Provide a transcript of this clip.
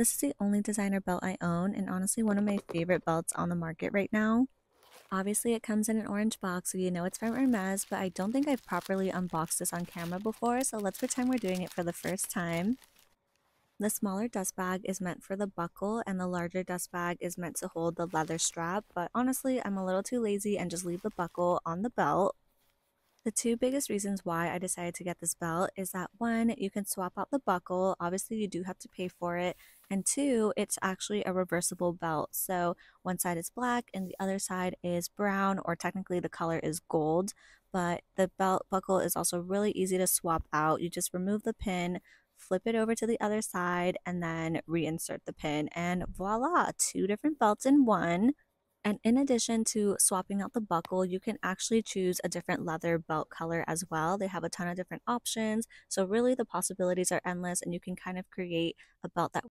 This is the only designer belt I own, and honestly, one of my favorite belts on the market right now. Obviously, it comes in an orange box, so you know it's from Hermes, but I don't think I've properly unboxed this on camera before, so let's pretend we're doing it for the first time. The smaller dust bag is meant for the buckle, and the larger dust bag is meant to hold the leather strap, but honestly, I'm a little too lazy and just leave the buckle on the belt. The two biggest reasons why I decided to get this belt is that one, you can swap out the buckle. Obviously, you do have to pay for it. And two, it's actually a reversible belt. So one side is black and the other side is brown, or technically the color is gold. But the belt buckle is also really easy to swap out. You just remove the pin, flip it over to the other side, and then reinsert the pin. And voila, two different belts in one. And in addition to swapping out the buckle, you can actually choose a different leather belt color as well. They have a ton of different options. So really the possibilities are endless and you can kind of create a belt that